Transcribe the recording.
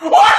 What?